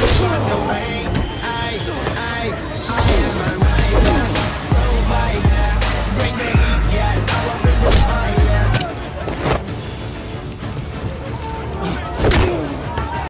Come.